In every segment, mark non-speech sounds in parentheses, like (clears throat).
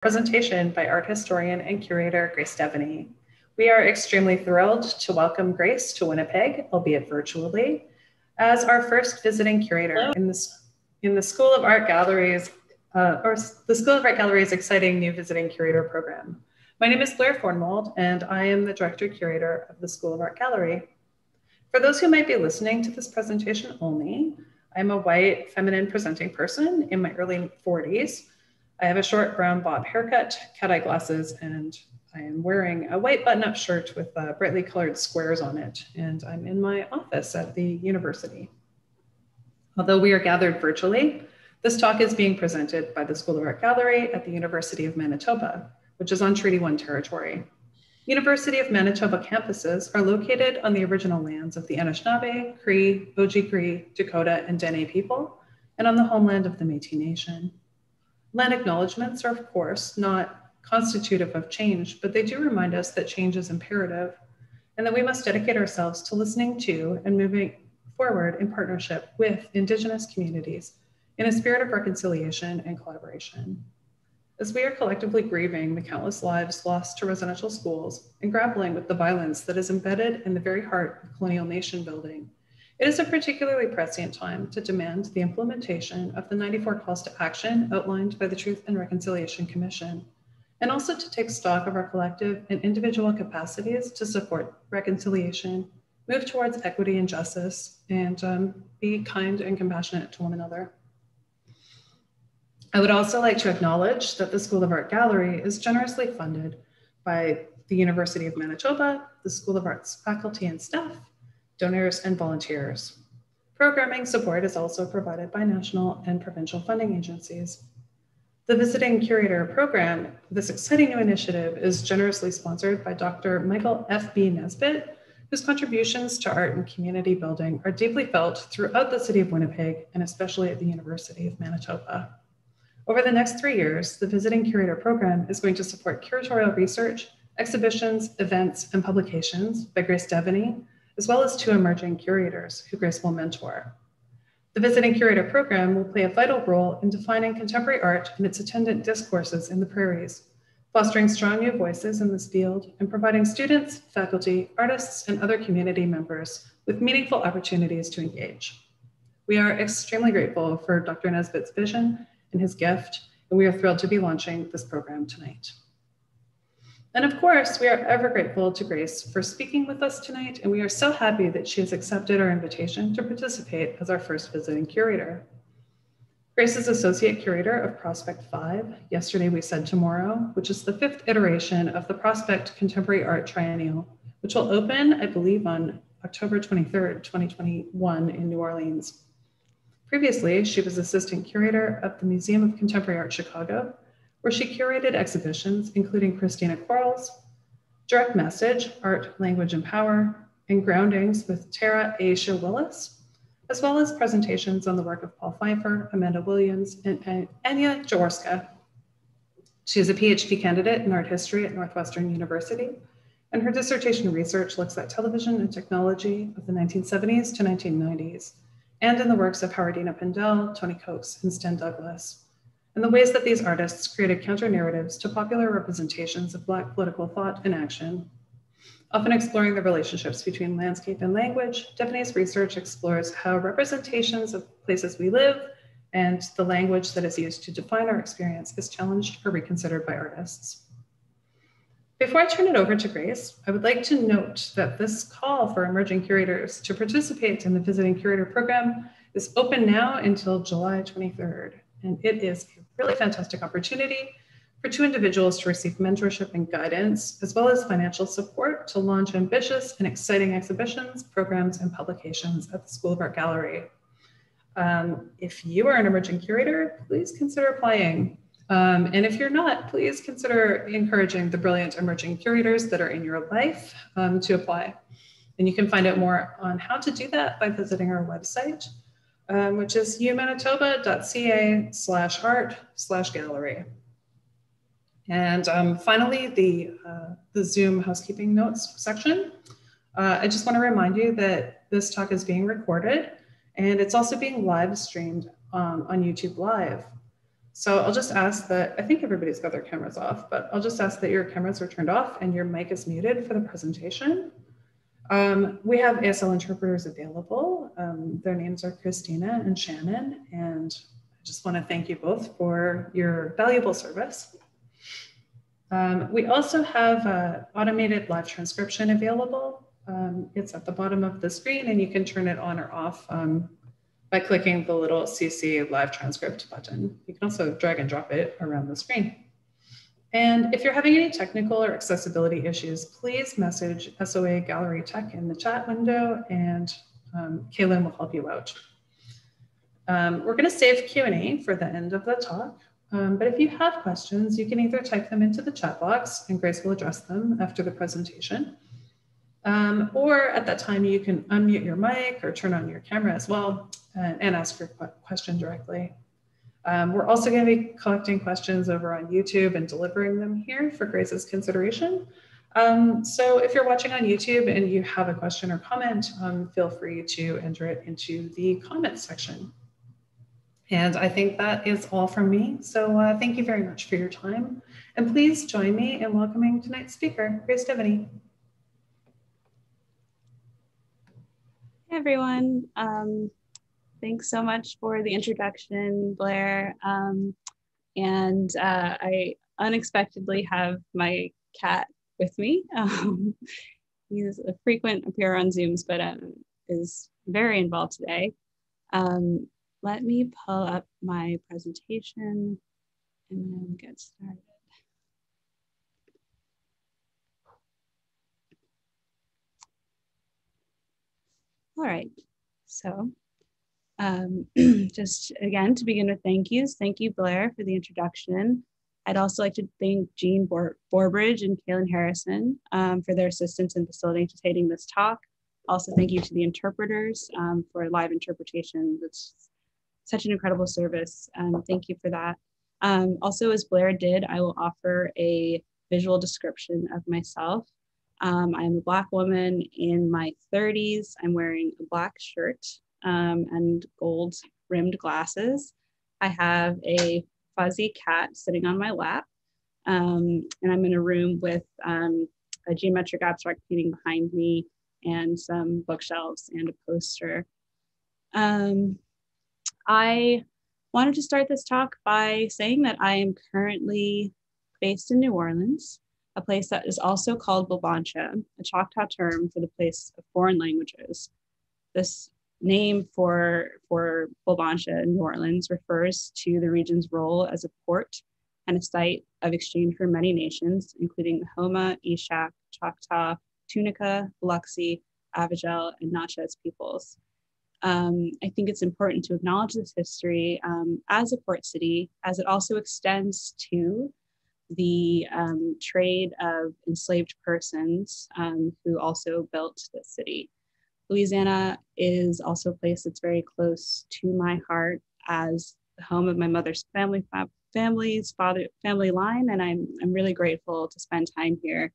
presentation by art historian and curator Grace Deveney. We are extremely thrilled to welcome Grace to Winnipeg, albeit virtually, as our first visiting curator in, this, in the School of Art Galleries, uh, or the School of Art Galleries exciting new visiting curator program. My name is Blair Fornwald, and I am the director curator of the School of Art Gallery. For those who might be listening to this presentation only, I'm a white, feminine presenting person in my early 40s I have a short brown bob haircut, cat eye glasses, and I am wearing a white button up shirt with uh, brightly colored squares on it. And I'm in my office at the university. Although we are gathered virtually, this talk is being presented by the School of Art Gallery at the University of Manitoba, which is on Treaty 1 territory. University of Manitoba campuses are located on the original lands of the Anishinaabe, Cree, Oji-Cree, Dakota, and Dene people, and on the homeland of the Métis Nation. Land acknowledgements are, of course, not constitutive of change, but they do remind us that change is imperative and that we must dedicate ourselves to listening to and moving forward in partnership with Indigenous communities in a spirit of reconciliation and collaboration. As we are collectively grieving the countless lives lost to residential schools and grappling with the violence that is embedded in the very heart of colonial nation building, it is a particularly prescient time to demand the implementation of the 94 calls to action outlined by the Truth and Reconciliation Commission, and also to take stock of our collective and individual capacities to support reconciliation, move towards equity and justice, and um, be kind and compassionate to one another. I would also like to acknowledge that the School of Art Gallery is generously funded by the University of Manitoba, the School of Arts faculty and staff, donors, and volunteers. Programming support is also provided by national and provincial funding agencies. The Visiting Curator program, this exciting new initiative, is generously sponsored by Dr. Michael F.B. Nesbitt, whose contributions to art and community building are deeply felt throughout the city of Winnipeg and especially at the University of Manitoba. Over the next three years, the Visiting Curator program is going to support curatorial research, exhibitions, events, and publications by Grace Deveney, as well as two emerging curators who Grace will mentor. The Visiting Curator program will play a vital role in defining contemporary art and its attendant discourses in the prairies, fostering strong new voices in this field and providing students, faculty, artists, and other community members with meaningful opportunities to engage. We are extremely grateful for Dr. Nesbitt's vision and his gift, and we are thrilled to be launching this program tonight. And of course, we are ever grateful to Grace for speaking with us tonight, and we are so happy that she has accepted our invitation to participate as our first visiting curator. Grace is Associate Curator of Prospect 5, Yesterday We Said Tomorrow, which is the fifth iteration of the Prospect Contemporary Art Triennial, which will open, I believe, on October 23rd, 2021 in New Orleans. Previously, she was Assistant Curator of the Museum of Contemporary Art Chicago where she curated exhibitions including Christina Quarles, Direct Message, Art, Language, and Power, and Groundings with Tara Aisha Willis, as well as presentations on the work of Paul Pfeiffer, Amanda Williams, and Ania Jaworska. She is a PhD candidate in art history at Northwestern University, and her dissertation research looks at television and technology of the 1970s to 1990s, and in the works of Howardena Pindell, Tony Cokes, and Stan Douglas and the ways that these artists created counter narratives to popular representations of Black political thought and action. Often exploring the relationships between landscape and language, Deveney's research explores how representations of places we live and the language that is used to define our experience is challenged or reconsidered by artists. Before I turn it over to Grace, I would like to note that this call for emerging curators to participate in the Visiting Curator Program is open now until July 23rd. And it is a really fantastic opportunity for two individuals to receive mentorship and guidance, as well as financial support to launch ambitious and exciting exhibitions, programs, and publications at the School of Art Gallery. Um, if you are an emerging curator, please consider applying. Um, and if you're not, please consider encouraging the brilliant emerging curators that are in your life um, to apply. And you can find out more on how to do that by visiting our website, um, which is umanitoba.ca slash art slash gallery. And um, finally, the, uh, the Zoom housekeeping notes section. Uh, I just want to remind you that this talk is being recorded and it's also being live streamed um, on YouTube Live. So I'll just ask that, I think everybody's got their cameras off, but I'll just ask that your cameras are turned off and your mic is muted for the presentation. Um, we have ASL interpreters available. Um, their names are Christina and Shannon, and I just want to thank you both for your valuable service. Um, we also have uh, automated live transcription available. Um, it's at the bottom of the screen and you can turn it on or off um, by clicking the little CC live transcript button. You can also drag and drop it around the screen. And if you're having any technical or accessibility issues, please message SOA Gallery Tech in the chat window and um, Kaylin will help you out. Um, we're gonna save Q&A for the end of the talk, um, but if you have questions, you can either type them into the chat box and Grace will address them after the presentation. Um, or at that time, you can unmute your mic or turn on your camera as well and, and ask your question directly. Um, we're also going to be collecting questions over on YouTube and delivering them here for Grace's consideration. Um, so if you're watching on YouTube and you have a question or comment, um, feel free to enter it into the comments section. And I think that is all from me. So uh, thank you very much for your time. And please join me in welcoming tonight's speaker, Grace Deveney. Hey everyone. Um, Thanks so much for the introduction, Blair. Um, and uh, I unexpectedly have my cat with me. (laughs) Um, he's a frequent appear on Zooms, but um, is very involved today. Um, let me pull up my presentation and then get started. All right, so um, (clears throat) just again, to begin with thank yous. Thank you, Blair, for the introduction. I'd also like to thank Jean Bor Borbridge and Kaylin Harrison um, for their assistance in facilitating this talk. Also, thank you to the interpreters um, for live interpretation. That's such an incredible service. Um, thank you for that. Um, also, as Blair did, I will offer a visual description of myself. Um, I'm a Black woman in my 30s. I'm wearing a black shirt um, and gold rimmed glasses. I have a fuzzy cat sitting on my lap. Um, and I'm in a room with um, a geometric abstract painting behind me and some bookshelves and a poster. Um, I wanted to start this talk by saying that I am currently based in New Orleans, a place that is also called Bulbancha, a Choctaw term for the place of foreign languages. This name for, for Bulbancha in New Orleans refers to the region's role as a port and a site of exchange for many nations, including Houma, Ishak, Choctaw, Tunica, Biloxi, Avoyel, and Natchez peoples. Um, I think it's important to acknowledge this history um, as a port city, as it also extends to the um, trade of enslaved persons um, who also built the city. Louisiana is also a place that's very close to my heart as the home of my mother's family, family's father, family line, and I'm, I'm really grateful to spend time here.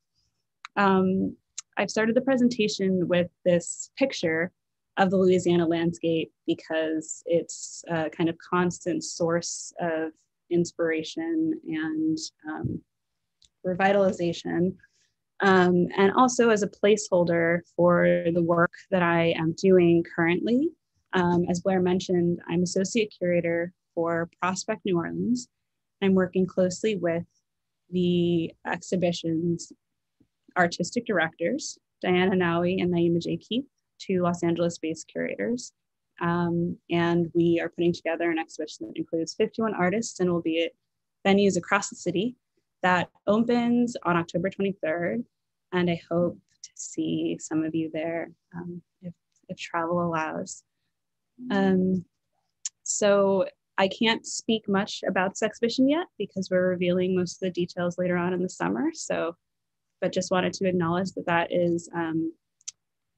Um, I've started the presentation with this picture of the Louisiana landscape because it's a kind of constant source of inspiration and um, revitalization um, and also as a placeholder for the work that I am doing currently. Um, as Blair mentioned, I'm associate curator for Prospect New Orleans. I'm working closely with the exhibition's artistic directors, Diana Nawi and Naima J. Keith, two Los Angeles-based curators. Um, and we are putting together an exhibition that includes 51 artists and will be at venues across the city that opens on October 23rd. And I hope to see some of you there um, if, if travel allows. Um, so I can't speak much about this exhibition yet because we're revealing most of the details later on in the summer. So, but just wanted to acknowledge that that is um,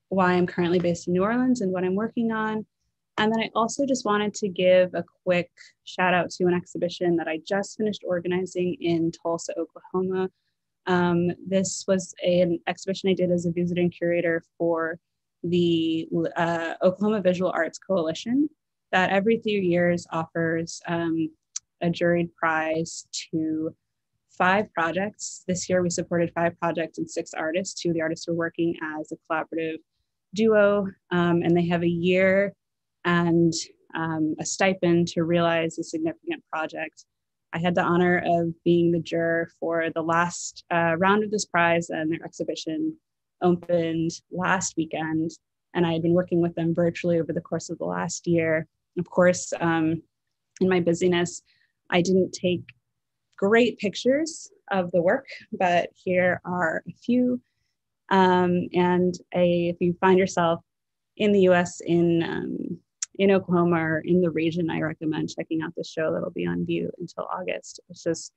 why I'm currently based in New Orleans and what I'm working on. And then I also just wanted to give a quick shout out to an exhibition that I just finished organizing in Tulsa, Oklahoma. Um, this was a, an exhibition I did as a visiting curator for the uh, Oklahoma Visual Arts Coalition that every three years offers um, a juried prize to five projects. This year we supported five projects and six artists. Two of the artists were working as a collaborative duo, um, and they have a year and um, a stipend to realize a significant project. I had the honor of being the juror for the last uh, round of this prize, and their exhibition opened last weekend. And I had been working with them virtually over the course of the last year. Of course, um, in my busyness, I didn't take great pictures of the work, but here are a few. Um, and a, if you find yourself in the US in um, in Oklahoma or in the region, I recommend checking out the show that'll be on view until August. It's just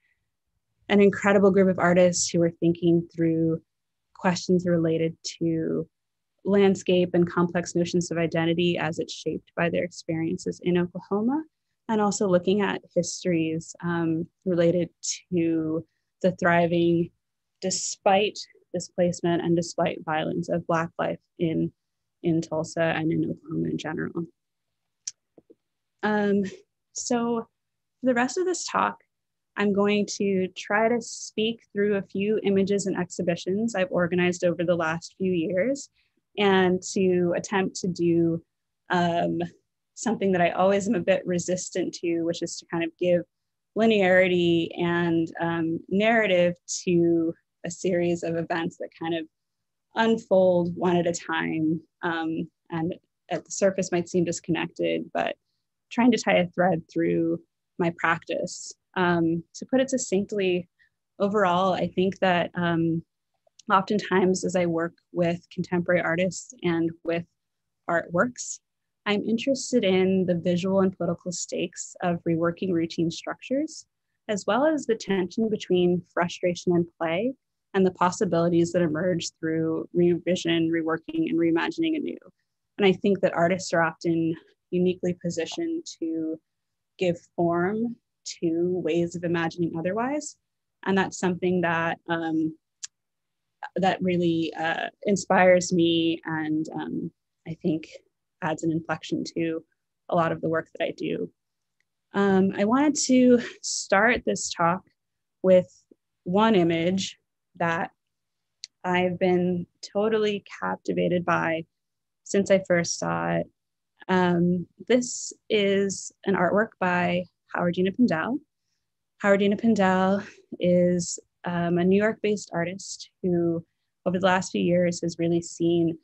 an incredible group of artists who are thinking through questions related to landscape and complex notions of identity as it's shaped by their experiences in Oklahoma, and also looking at histories um, related to the thriving, despite displacement and despite violence, of Black life in, in Tulsa and in Oklahoma in general. Um, so for the rest of this talk, I'm going to try to speak through a few images and exhibitions I've organized over the last few years and to attempt to do um, something that I always am a bit resistant to, which is to kind of give linearity and um, narrative to a series of events that kind of unfold one at a time. Um, and at the surface might seem disconnected, but trying to tie a thread through my practice. Um, to put it succinctly, overall, I think that um, oftentimes as I work with contemporary artists and with artworks, I'm interested in the visual and political stakes of reworking routine structures, as well as the tension between frustration and play and the possibilities that emerge through revision, reworking, and reimagining anew. And I think that artists are often uniquely positioned to give form to ways of imagining otherwise. And that's something that um, that really uh, inspires me and um, I think adds an inflection to a lot of the work that I do. Um, I wanted to start this talk with one image that I've been totally captivated by since I first saw it. Um, this is an artwork by Howardena Pindell. Howardena Pindell is um, a New York based artist who, over the last few years, has really seen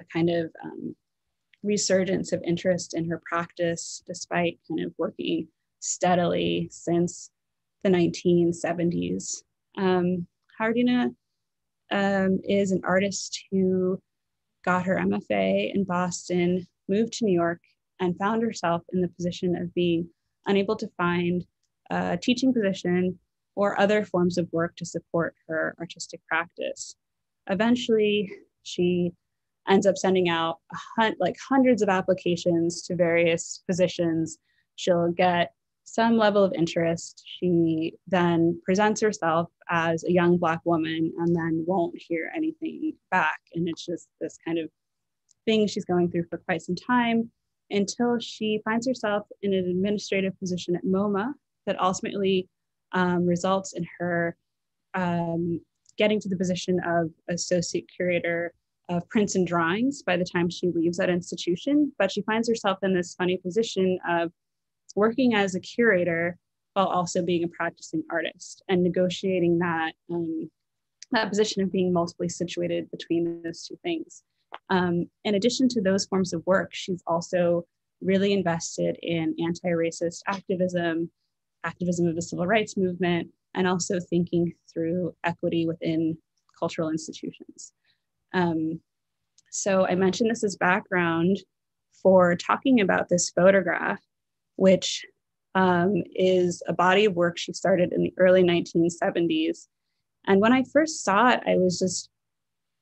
a kind of um, resurgence of interest in her practice despite kind of working steadily since the 1970s. Um, Howardena um, is an artist who got her MFA in Boston, moved to New York, and found herself in the position of being unable to find a teaching position or other forms of work to support her artistic practice. Eventually, she ends up sending out like hundreds of applications to various positions. She'll get some level of interest. She then presents herself as a young Black woman and then won't hear anything back. And it's just this kind of thing she's going through for quite some time until she finds herself in an administrative position at MoMA that ultimately um, results in her um, getting to the position of associate curator of prints and drawings by the time she leaves that institution. But she finds herself in this funny position of working as a curator while also being a practicing artist and negotiating that um, that position of being multiply situated between those two things. Um, in addition to those forms of work, she's also really invested in anti-racist activism, activism of the civil rights movement, and also thinking through equity within cultural institutions. Um, so I mentioned this as background for talking about this photograph, which um, is a body of work she started in the early 1970s. And when I first saw it, I was just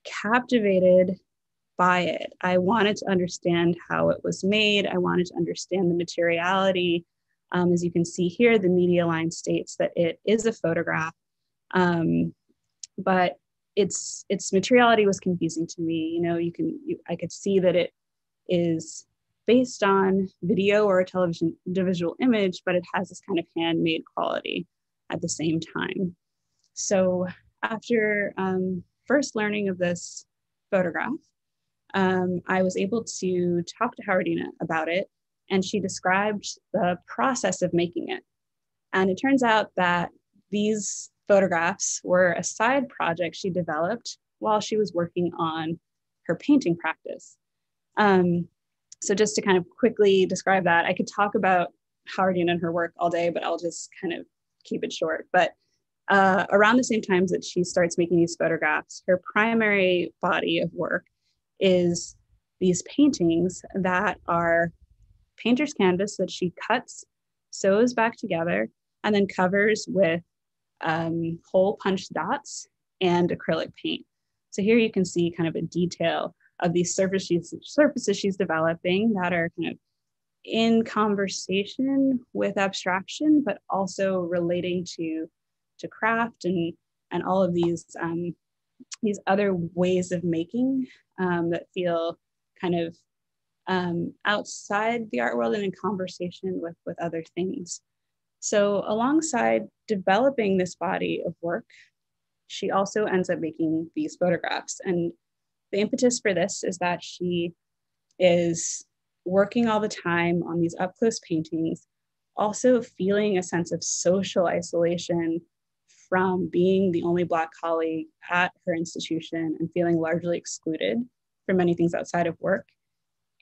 captivated it. I wanted to understand how it was made. I wanted to understand the materiality. Um, as you can see here, the media line states that it is a photograph, um, but its its materiality was confusing to me. You know, you can you, I could see that it is based on video or a television visual image, but it has this kind of handmade quality at the same time. So after um, first learning of this photograph, um, I was able to talk to Howardena about it, and she described the process of making it. And it turns out that these photographs were a side project she developed while she was working on her painting practice. Um, so just to kind of quickly describe that, I could talk about Howardena and her work all day, but I'll just kind of keep it short. But uh, around the same times that she starts making these photographs, her primary body of work is these paintings that are painter's canvas that she cuts, sews back together, and then covers with um, hole punch dots and acrylic paint. So here you can see kind of a detail of these surfaces, surfaces she's developing that are kind of in conversation with abstraction, but also relating to, to craft and, and all of these, um, these other ways of making um, that feel kind of um, outside the art world and in conversation with, with other things. So, alongside developing this body of work, she also ends up making these photographs. And the impetus for this is that she is working all the time on these up close paintings, also feeling a sense of social isolation from being the only Black colleague at her institution and feeling largely excluded from many things outside of work.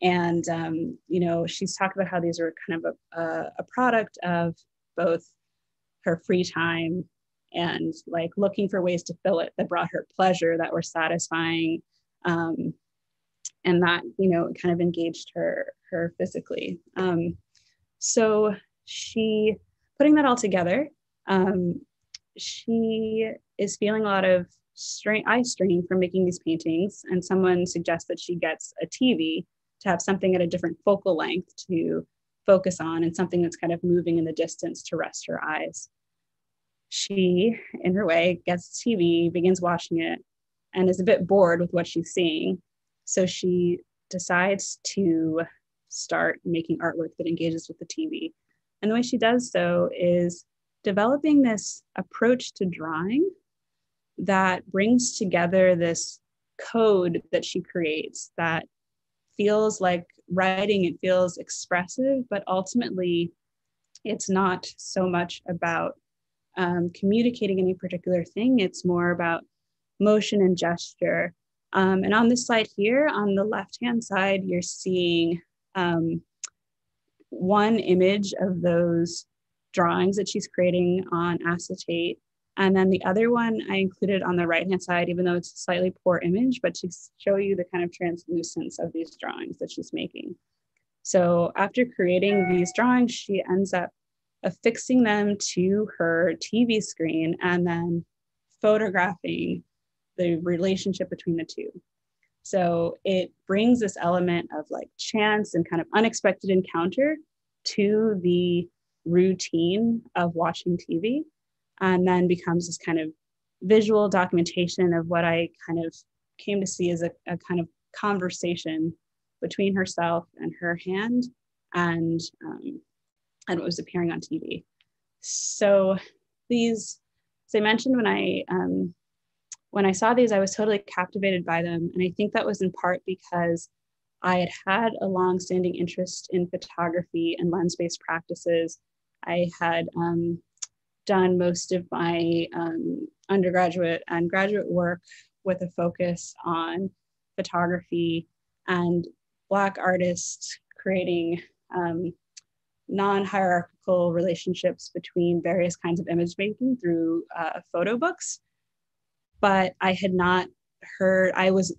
And, um, you know, she's talked about how these are kind of a, a, a product of both her free time and like looking for ways to fill it that brought her pleasure, that were satisfying, um, and that you know kind of engaged her her physically. Um, so she putting that all together, um, she is feeling a lot of strain, eye strain from making these paintings, and someone suggests that she gets a TV to have something at a different focal length to focus on and something that's kind of moving in the distance to rest her eyes. She, in her way, gets TV, begins watching it, and is a bit bored with what she's seeing. So she decides to start making artwork that engages with the TV. And the way she does so is developing this approach to drawing that brings together this code that she creates that feels like writing, it feels expressive, but ultimately it's not so much about um, communicating any particular thing, it's more about motion and gesture. Um, and on this slide here, on the left-hand side, you're seeing um, one image of those drawings that she's creating on acetate. And then the other one I included on the right-hand side, even though it's a slightly poor image, but to show you the kind of translucence of these drawings that she's making. So after creating these drawings, she ends up affixing them to her TV screen and then photographing the relationship between the two. So it brings this element of like chance and kind of unexpected encounter to the routine of watching TV, and then becomes this kind of visual documentation of what I kind of came to see as a, a kind of conversation between herself and her hand and um, and what was appearing on TV. So these, as I mentioned when I um, when I saw these, I was totally captivated by them. And I think that was in part because I had had a long-standing interest in photography and lens-based practices. I had um, done most of my um, undergraduate and graduate work with a focus on photography and Black artists creating um, non-hierarchical relationships between various kinds of image making through uh, photo books but I had not heard, I was,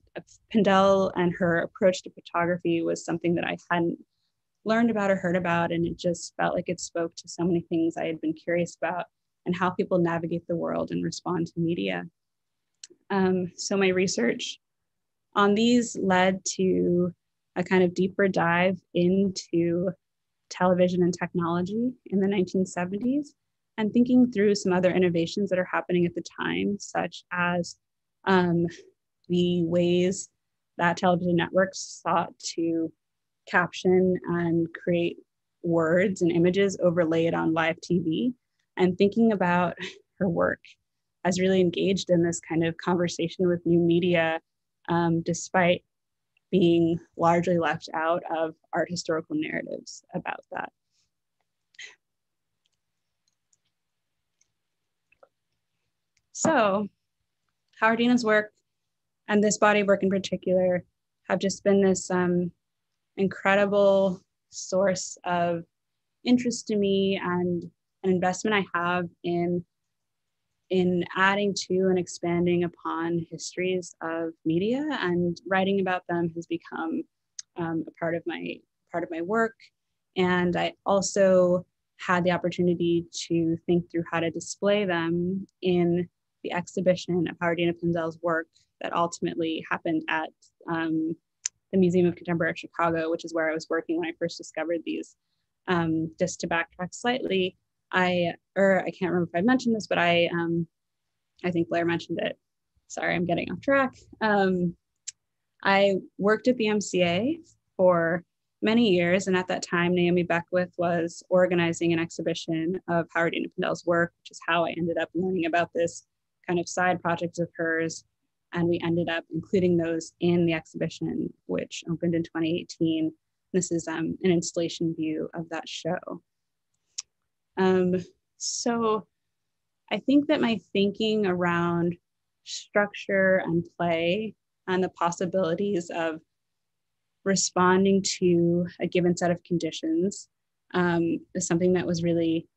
Pindell and her approach to photography was something that I hadn't learned about or heard about. And it just felt like it spoke to so many things I had been curious about and how people navigate the world and respond to media. Um, so my research on these led to a kind of deeper dive into television and technology in the 1970s and thinking through some other innovations that are happening at the time, such as um, the ways that television networks sought to caption and create words and images overlaid on live TV and thinking about (laughs) her work as really engaged in this kind of conversation with new media um, despite being largely left out of art historical narratives about that. So Howardena's work and this body work in particular have just been this um, incredible source of interest to me and an investment I have in in adding to and expanding upon histories of media and writing about them has become um, a part of my part of my work. And i also had the opportunity to think through how to display them in the exhibition of howardena pindell's work that ultimately happened at um, the museum of contemporary chicago which is where i was working when i first discovered these um, just to backtrack slightly I, or I can't remember if I mentioned this, but I, um, I think Blair mentioned it. Sorry, I'm getting off track. Um, I worked at the MCA for many years, and at that time, Naomi Beckwith was organizing an exhibition of Howardena Pindell's work, which is how I ended up learning about this kind of side projects of hers. And we ended up including those in the exhibition, which opened in 2018. This is um, an installation view of that show. Um, so I think that my thinking around structure and play and the possibilities of responding to a given set of conditions um, is something that was really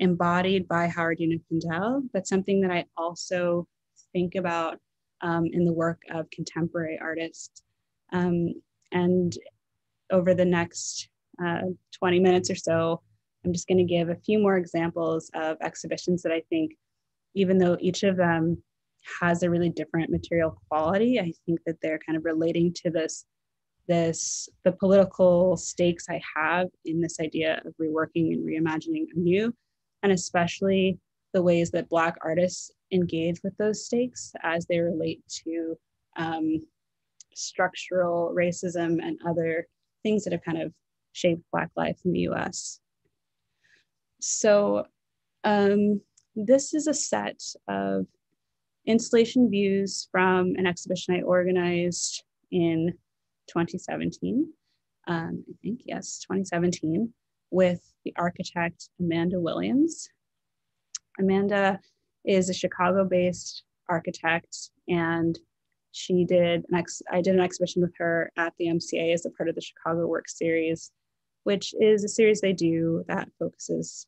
embodied by Howardena Pindell, but something that I also think about um, in the work of contemporary artists. Um, and over the next uh, 20 minutes or so, I'm just going to give a few more examples of exhibitions that I think, even though each of them has a really different material quality, I think that they're kind of relating to this, this the political stakes I have in this idea of reworking and reimagining anew, and especially the ways that Black artists engage with those stakes as they relate to um, structural racism and other things that have kind of shaped Black life in the US. So um, this is a set of installation views from an exhibition I organized in 2017. Um, I think, yes, 2017, with the architect Amanda Williams. Amanda is a Chicago-based architect, and she did an ex- I did an exhibition with her at the MCA as a part of the Chicago Work Series which is a series they do that focuses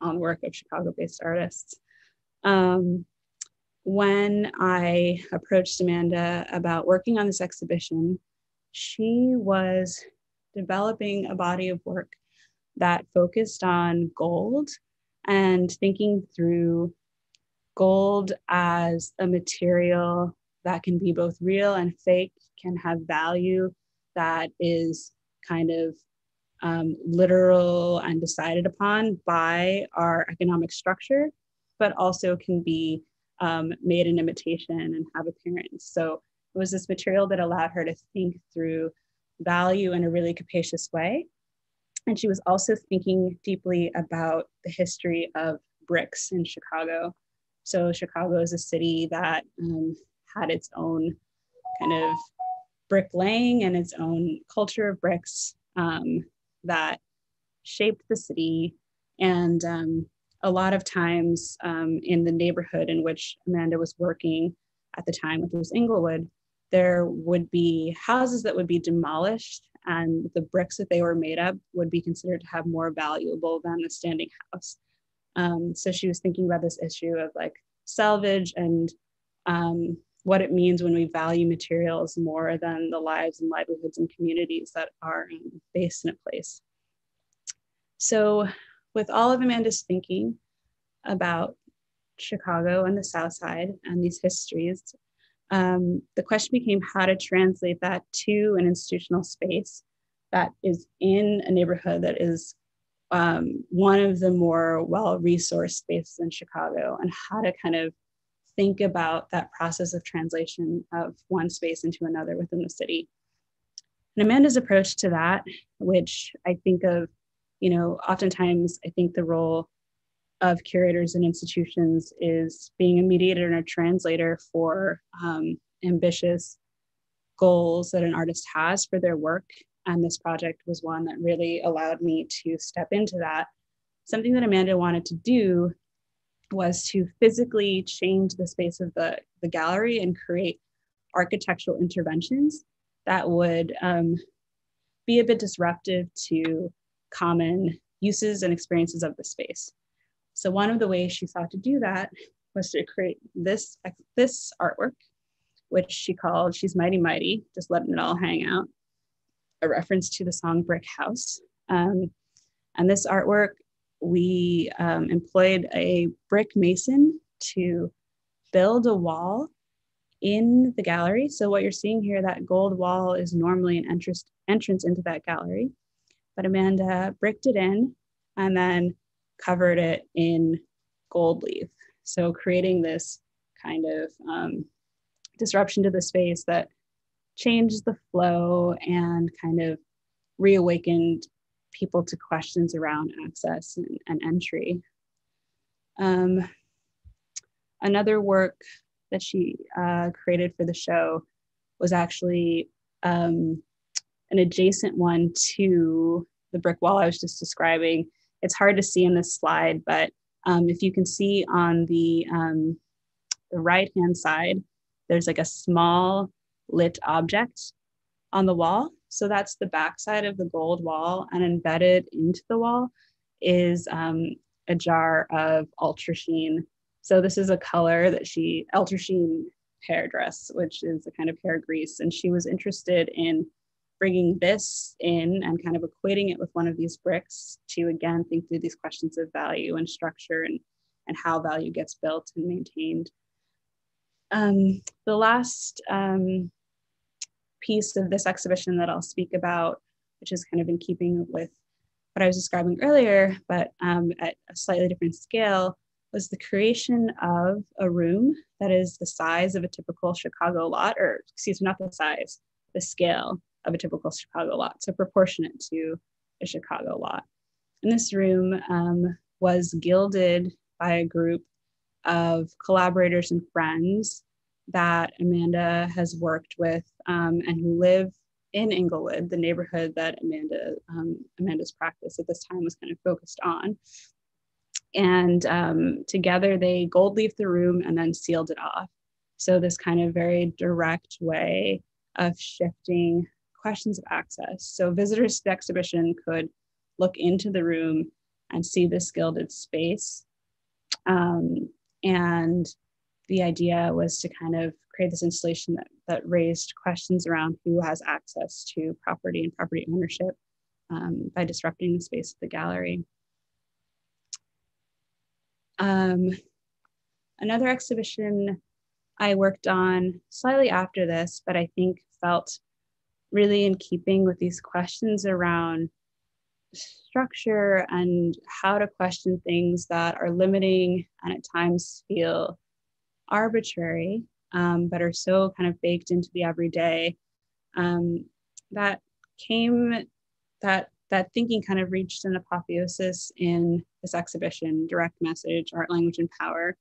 on work of Chicago based artists. Um, when I approached Amanda about working on this exhibition, she was developing a body of work that focused on gold and thinking through gold as a material that can be both real and fake, can have value that is kind of um, literal and decided upon by our economic structure, but also can be um, made an imitation and have appearance. So it was this material that allowed her to think through value in a really capacious way. And she was also thinking deeply about the history of bricks in Chicago. So Chicago is a city that um, had its own kind of bricklaying and its own culture of bricks um, that shaped the city. And um, a lot of times um, in the neighborhood in which Amanda was working at the time, which was Englewood, there would be houses that would be demolished and the bricks that they were made of would be considered to have more valuable than the standing house. Um, so she was thinking about this issue of like salvage and um, what it means when we value materials more than the lives and livelihoods and communities that are um, based in a place. So, with all of Amanda's thinking about Chicago and the South Side and these histories, um, the question became how to translate that to an institutional space that is in a neighborhood that is um, one of the more well resourced spaces in Chicago, and how to kind of think about that process of translation of one space into another within the city. And Amanda's approach to that, which I think of, you know, oftentimes I think the role of curators and institutions is being a mediator and a translator for um, ambitious goals that an artist has for their work. And this project was one that really allowed me to step into that. Something that Amanda wanted to do was to physically change the space of the, the gallery and create architectural interventions that would um, be a bit disruptive to common uses and experiences of the space. So one of the ways she sought to do that was to create this, this artwork, which she called She's Mighty Mighty, just letting it all hang out, a reference to the song Brick House. Um, and this artwork, we um, employed a brick mason to build a wall in the gallery. So what you're seeing here, that gold wall is normally an entrance, entrance into that gallery. But Amanda bricked it in and then covered it in gold leaf. So creating this kind of um, disruption to the space that changed the flow and kind of reawakened people to questions around access and, and entry. Um, another work that she uh, created for the show was actually um, an adjacent one to the brick wall I was just describing it's hard to see in this slide, but um, if you can see on the, um, the right hand side, there's like a small lit object on the wall. So that's the backside of the gold wall and embedded into the wall is um, a jar of ultra sheen. So this is a color that she, ultra sheen hair dress, which is a kind of hair grease. And she was interested in bringing this in and kind of equating it with one of these bricks to again think through these questions of value and structure and, and how value gets built and maintained. Um, the last um, piece of this exhibition that I'll speak about, which is kind of in keeping with what I was describing earlier, but um, at a slightly different scale, was the creation of a room that is the size of a typical Chicago lot, or excuse me, not the size, the scale of a typical Chicago lot, so proportionate to a Chicago lot. And this room um, was gilded by a group of collaborators and friends that Amanda has worked with um, and who live in Englewood, the neighborhood that Amanda um, Amanda's practice at this time was kind of focused on. And um, together they gold leafed the room and then sealed it off. So this kind of very direct way of shifting questions of access. So visitors to the exhibition could look into the room and see this gilded space. Um, and the idea was to kind of create this installation that, that raised questions around who has access to property and property ownership um, by disrupting the space of the gallery. Um, another exhibition I worked on slightly after this, but I think felt really in keeping with these questions around structure and how to question things that are limiting and at times feel arbitrary, um, but are so kind of baked into the everyday. Um, that came, that that thinking kind of reached an apotheosis in this exhibition, Direct Message, Art, Language, and Power,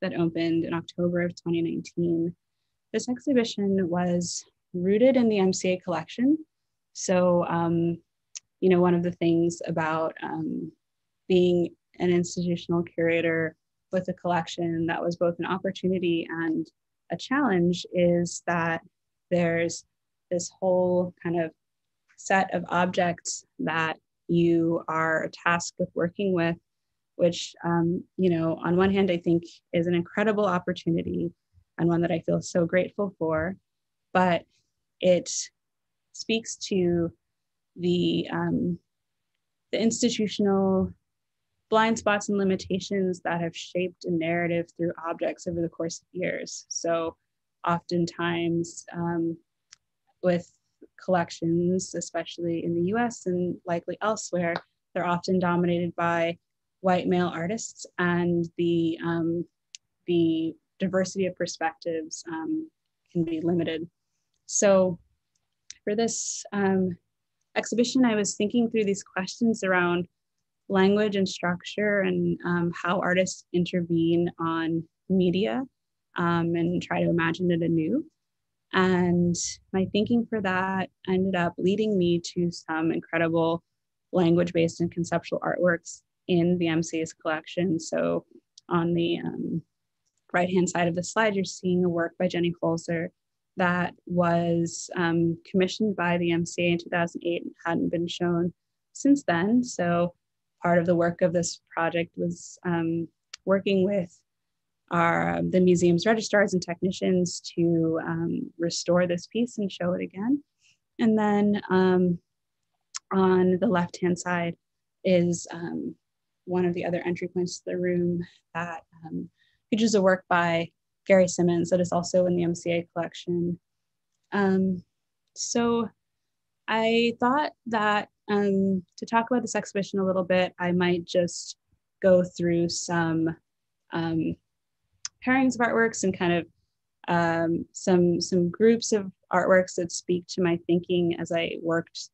that opened in October of 2019. This exhibition was rooted in the MCA collection. So, um, you know, one of the things about um, being an institutional curator with a collection that was both an opportunity and a challenge is that there's this whole kind of set of objects that you are tasked with working with, which, um, you know, on one hand, I think is an incredible opportunity and one that I feel so grateful for. But it speaks to the, um, the institutional blind spots and limitations that have shaped a narrative through objects over the course of years. So oftentimes um, with collections, especially in the US and likely elsewhere, they're often dominated by white male artists and the, um, the diversity of perspectives um, can be limited. So for this um, exhibition, I was thinking through these questions around language and structure and um, how artists intervene on media um, and try to imagine it anew. And my thinking for that ended up leading me to some incredible language based and conceptual artworks in the MCA's collection. So on the um, right hand side of the slide, you're seeing a work by Jenny Holzer that was um, commissioned by the MCA in 2008 and hadn't been shown since then. So part of the work of this project was um, working with our the museum's registrars and technicians to um, restore this piece and show it again. And then um, on the left hand side is um, one of the other entry points to the room that um, features a work by Gary Simmons that is also in the MCA collection. Um, so I thought that um, to talk about this exhibition a little bit, I might just go through some um, pairings of artworks and kind of um, some some groups of artworks that speak to my thinking as I worked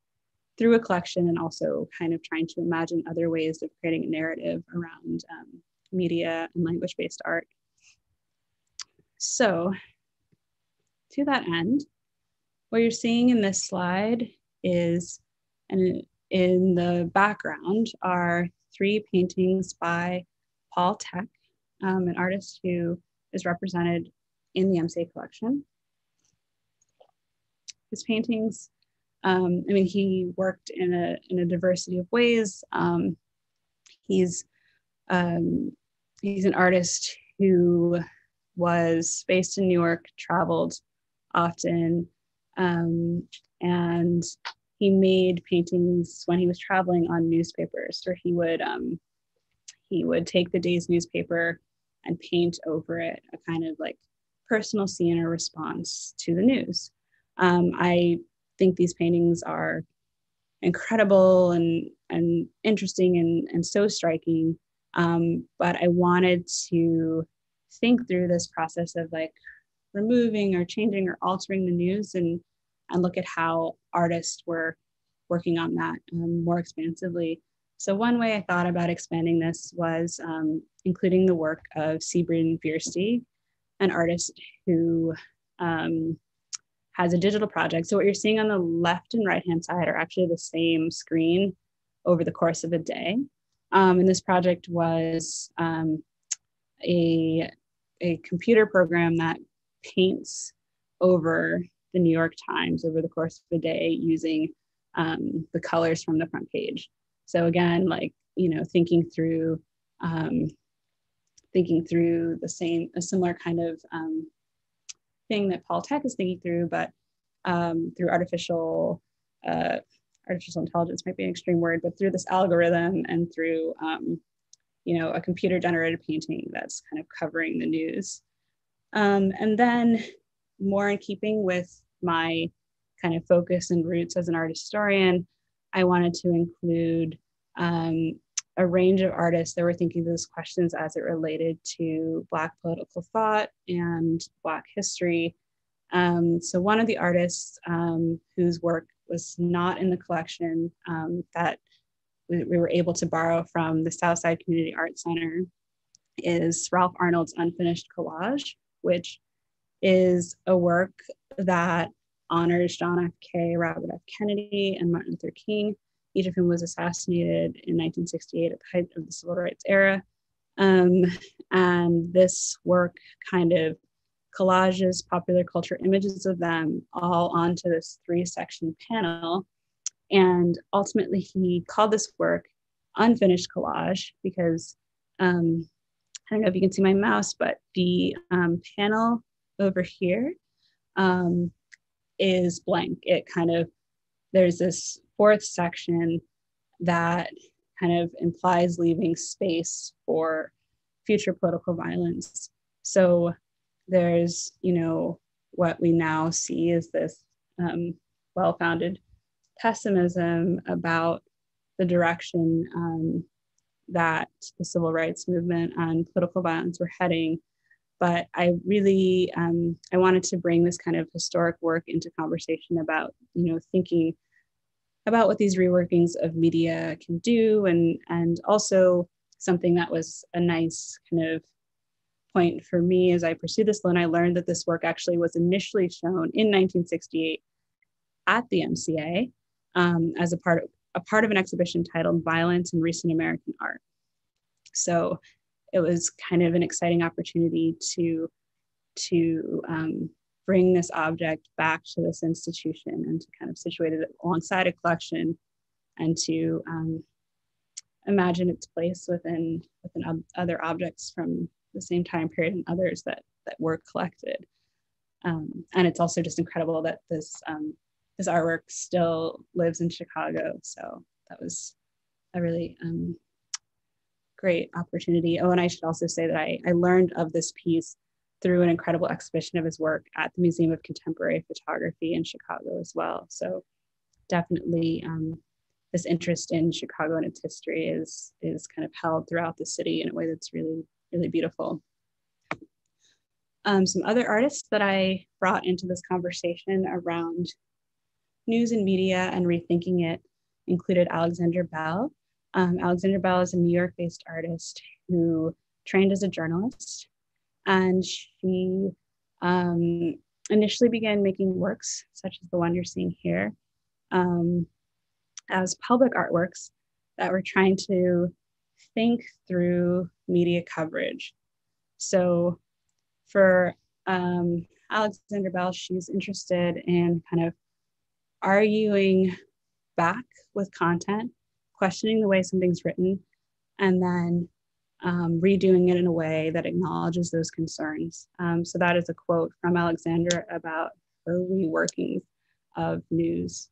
through a collection and also kind of trying to imagine other ways of creating a narrative around um, media and language-based art. So to that end, what you're seeing in this slide is, and in the background are three paintings by Paul Thek, um, an artist who is represented in the MCA collection. His paintings, um, I mean, he worked in a, in a diversity of ways. Um, he's, um, he's an artist who was based in New York, traveled often, um, and he made paintings when he was traveling on newspapers, or he would um, he would take the day's newspaper and paint over it a kind of like personal scene or response to the news. Um, I think these paintings are incredible and and interesting and, and so striking. Um, but I wanted to think through this process of like removing or changing or altering the news and and look at how artists were working on that um, more expansively. So one way I thought about expanding this was um, including the work of Siebren Versteeg, an artist who um, has a digital project. So what you're seeing on the left and right hand side are actually the same screen over the course of a day. Um, and this project was um, a, a computer program that paints over the New York Times over the course of a day using um, the colors from the front page. So again, like, you know, thinking through, um, thinking through the same, a similar kind of um, thing that Paul Thek is thinking through, but um, through artificial, uh, artificial intelligence might be an extreme word, but through this algorithm and through, um, you know, a computer generated painting that's kind of covering the news. Um, and then more in keeping with my kind of focus and roots as an art historian, I wanted to include um, a range of artists that were thinking those questions as it related to Black political thought and Black history. Um, so one of the artists um, whose work was not in the collection um, that we, we, were able to borrow from the Southside Community Art Center is Ralph Arnold's Unfinished Collage, which is a work that honors John F. K., Robert F. Kennedy, and Martin Luther King, each of whom was assassinated in 1968 at the height of the civil rights era. Um, and this work kind of collages popular culture images of them all onto this three section panel. And ultimately, he called this work Unfinished Collage because um, I don't know if you can see my mouse, but the um, panel over here um, is blank. It kind of, there's this fourth section that kind of implies leaving space for future political violence. So there's, you know, what we now see is this um, well founded pessimism about the direction um, that the civil rights movement and political violence were heading but I really um, I wanted to bring this kind of historic work into conversation about you know thinking about what these reworkings of media can do and and also something that was a nice kind of point for me as I pursued this loan. I learned that this work actually was initially shown in 1968 at the MCA um, as a part of a part of an exhibition titled Violence in Recent American Art. So it was kind of an exciting opportunity to to um, bring this object back to this institution and to kind of situate it alongside a collection and to um, imagine its place within within other objects from the same time period and others that that were collected. Um, and it's also just incredible that this this artwork still lives in Chicago. So that was a really um, great opportunity. Oh, and I should also say that I, I learned of this piece through an incredible exhibition of his work at the Museum of Contemporary Photography in Chicago as well. So definitely um, this interest in Chicago and its history is, is kind of held throughout the city in a way that's really, really beautiful. Um, some other artists that I brought into this conversation around news and media and rethinking it included Alexandra Bell. Um, Alexandra Bell is a New York based artist who trained as a journalist and she um, initially began making works such as the one you're seeing here um, as public artworks that were trying to think through media coverage. So for um, Alexandra Bell, she's interested in kind of arguing back with content, questioning the way something's written, and then um, redoing it in a way that acknowledges those concerns. Um, so that is a quote from Alexandra about her reworking of news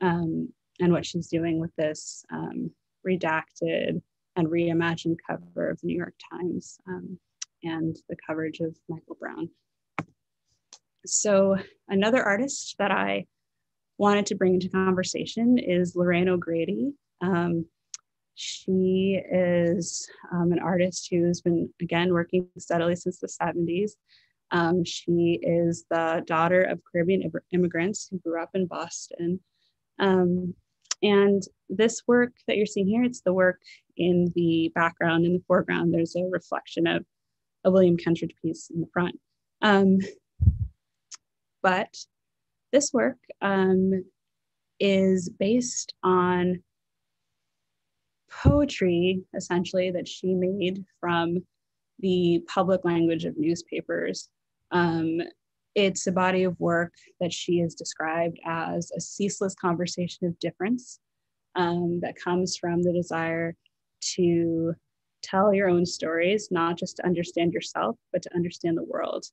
um, and what she's doing with this um, redacted and reimagined cover of the New York Times um, and the coverage of Michael Brown. So another artist that I wanted to bring into conversation is Lorraine O'Grady. Um, she is um, an artist who's been, again, working steadily since the 70s. Um, she is the daughter of Caribbean immigrants who grew up in Boston. Um, and this work that you're seeing here, it's the work in the background. In the foreground, there's a reflection of a William Kentridge piece in the front. Um, but this work um, is based on poetry, essentially, that she made from the public language of newspapers. Um, it's a body of work that she has described as a ceaseless conversation of difference um, that comes from the desire to tell your own stories, not just to understand yourself, but to understand the world.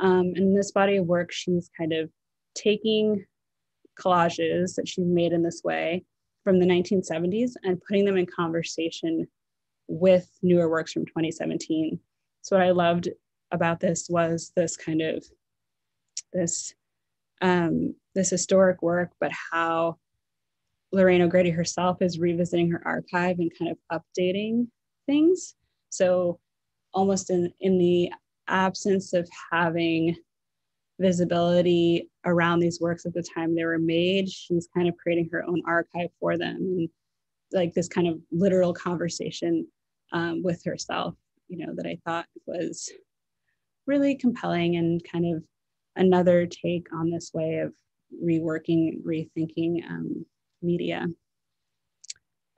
Um, in this body of work, she's kind of taking collages that she's made in this way from the 1970s and putting them in conversation with newer works from 2017. So what I loved about this was this kind of this um, this historic work, but how Lorraine O'Grady herself is revisiting her archive and kind of updating things. So almost in in the absence of having visibility around these works at the time they were made. She's kind of creating her own archive for them and like this kind of literal conversation um, with herself, you know, that I thought was really compelling and kind of another take on this way of reworking, rethinking um, media.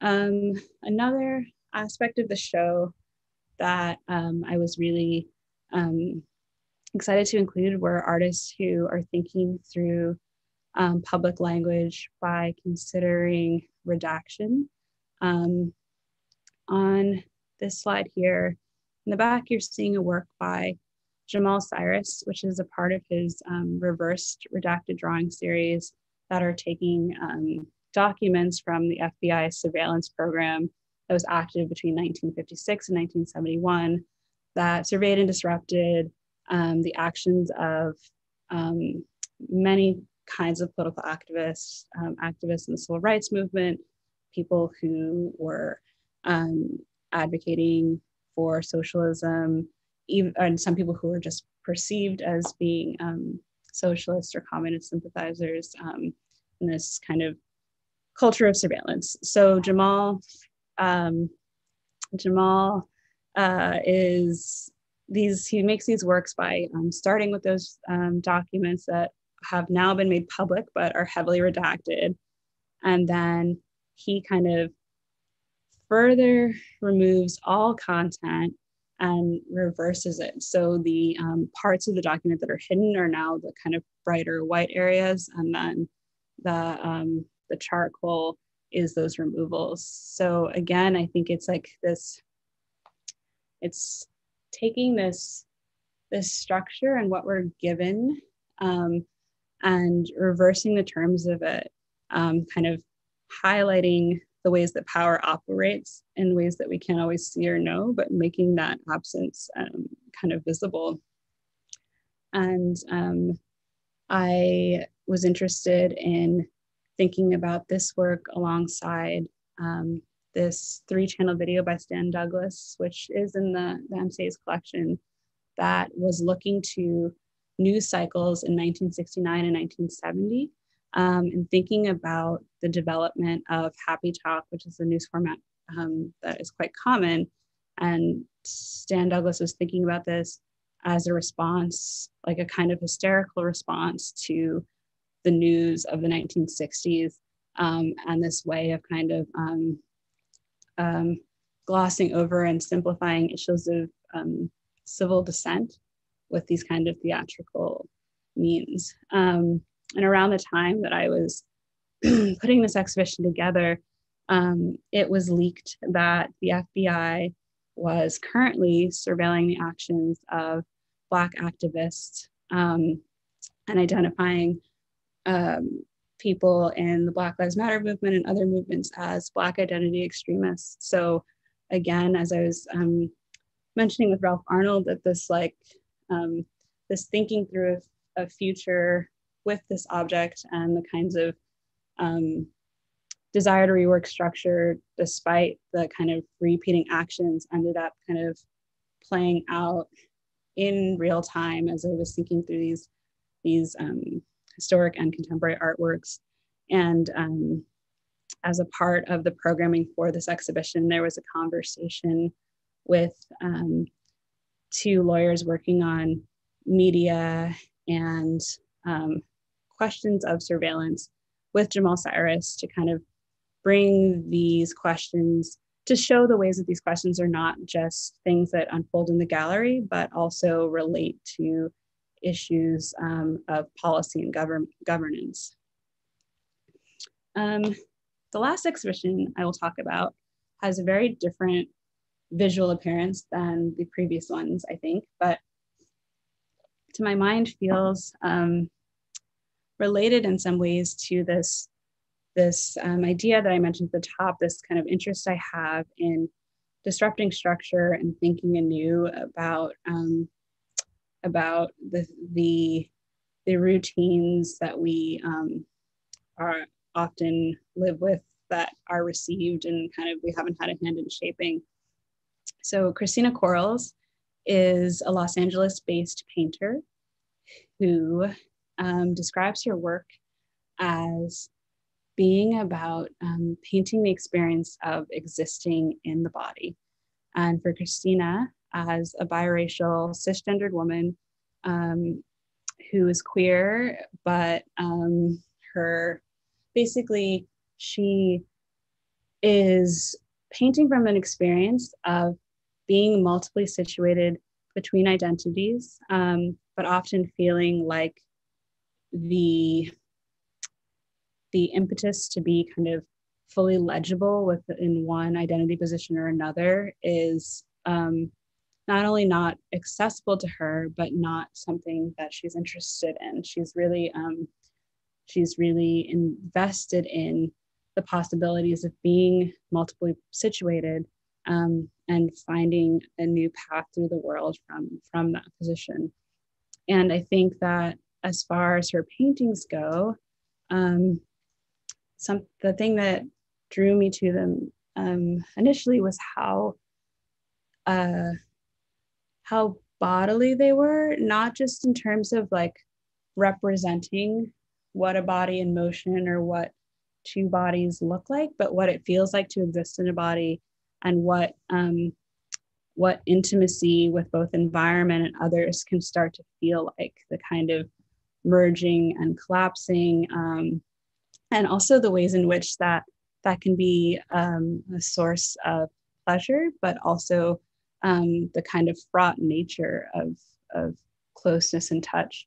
Um, another aspect of the show that um, I was really um, excited to include were artists who are thinking through um, public language by considering redaction. Um, on this slide here, in the back, you're seeing a work by Jamal Cyrus, which is a part of his um, reversed redacted drawing series that are taking um, documents from the FBI surveillance program that was active between 1956 and 1971 that surveyed and disrupted um, the actions of um, many kinds of political activists, um, activists in the civil rights movement, people who were um, advocating for socialism even and some people who were just perceived as being um, socialists or communist sympathizers in this kind of culture of surveillance. So Jamal, um, Jamal uh, is these he makes these works by um, starting with those um, documents that have now been made public but are heavily redacted. And then he kind of further removes all content and reverses it. So the um, parts of the document that are hidden are now the kind of brighter white areas. And then the um, the charcoal is those removals. So again i think it's like this it's taking this this structure and what we're given um, and reversing the terms of it um, kind of highlighting the ways that power operates in ways that we can't always see or know but making that absence um, kind of visible. And um, i was interested in thinking about this work alongside um, this three channel video by Stan Douglas, which is in the, the MCA's collection, that was looking to news cycles in 1969 and 1970 um, and thinking about the development of Happy Talk, which is a news format um, that is quite common. And Stan Douglas was thinking about this as a response, like a kind of hysterical response to the news of the 1960s um, and this way of kind of um, um, glossing over and simplifying issues of um, civil dissent with these kind of theatrical means. Um, and around the time that I was (clears throat) putting this exhibition together, um, it was leaked that the FBI was currently surveilling the actions of Black activists um, and identifying um, people in the Black Lives Matter movement and other movements as Black identity extremists. So, again, as I was um, mentioning with Ralph Arnold, that this like um, this thinking through a, a, future with this object and the kinds of um, desire to rework structure, despite the kind of repeating actions, ended up kind of playing out in real time as I was thinking through these these um, historic and contemporary artworks. And um, as a part of the programming for this exhibition, there was a conversation with um, two lawyers working on media and um, questions of surveillance with Jamal Cyrus to kind of bring these questions to show the ways that these questions are not just things that unfold in the gallery, but also relate to issues um, of policy and govern governance. Um, the last exhibition I will talk about has a very different visual appearance than the previous ones, I think, but to my mind feels um, related in some ways to this, this um, idea that I mentioned at the top, this kind of interest I have in disrupting structure and thinking anew about um, about the the, the routines that we um, are often live with that are received and kind of we haven't had a hand in shaping. So Christina Quarles is a Los Angeles based painter who um, describes her work as being about um, painting the experience of existing in the body. And for Christina, as a biracial cisgendered woman um, who is queer, but um, her basically she is painting from an experience of being multiply situated between identities, um, but often feeling like the the impetus to be kind of fully legible within one identity position or another is um, not only not accessible to her, but not something that she's interested in. She's really, um, she's really invested in the possibilities of being multiply situated um, and finding a new path through the world from from that position. And I think that as far as her paintings go, um, some the thing that drew me to them um, initially was how uh, how bodily they were, not just in terms of like representing what a body in motion or what two bodies look like, but what it feels like to exist in a body and what um, what intimacy with both environment and others can start to feel like the kind of merging and collapsing um, and also the ways in which that that can be um, a source of pleasure but also um, the kind of fraught nature of of closeness and touch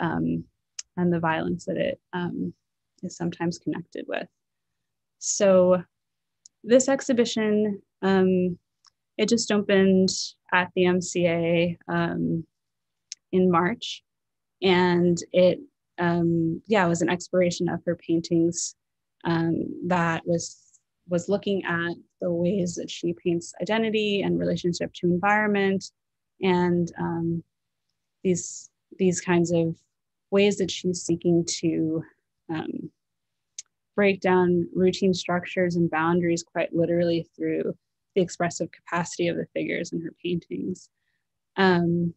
um, and the violence that it um, is sometimes connected with. So this exhibition um, it just opened at the MCA um, in March, and it um, yeah it was an exploration of her paintings um, that was was looking at the ways that she paints identity and relationship to environment and um, these these kinds of ways that she's seeking to um, break down routine structures and boundaries quite literally through the expressive capacity of the figures in her paintings. Um,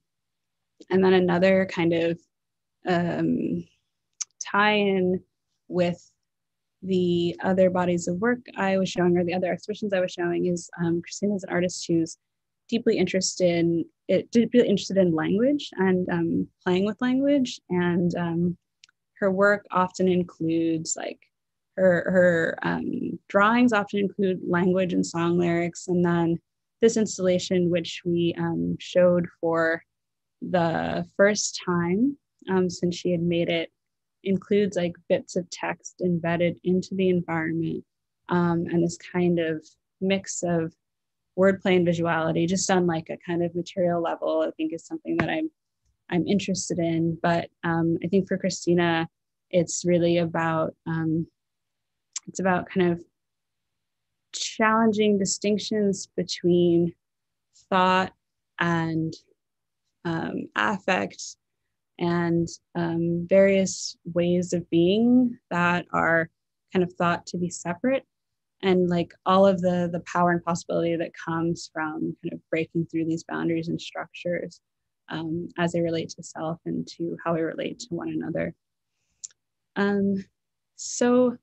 and then another kind of um, tie in with the other bodies of work I was showing, or the other exhibitions I was showing, is um, Christina is an artist who's deeply interested in it, deeply interested in language and um, playing with language, and um, her work often includes like her her um, drawings often include language and song lyrics, and then this installation, which we um, showed for the first time um, since she had made it, includes like bits of text embedded into the environment, um, and this kind of mix of wordplay and visuality, just on like a kind of material level. I think is something that I'm I'm interested in. But um, I think for Christina, it's really about um, it's about kind of challenging distinctions between thought and um, affect and um, various ways of being that are kind of thought to be separate. And like all of the the power and possibility that comes from kind of breaking through these boundaries and structures um, as they relate to self and to how we relate to one another. Um, so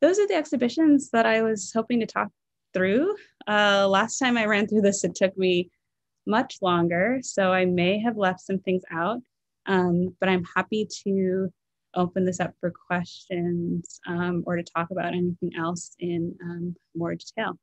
those are the exhibitions that I was hoping to talk through. Uh, last time I ran through this, it took me much longer, so I may have left some things out, um, but I'm happy to open this up for questions um, or to talk about anything else in um, more detail.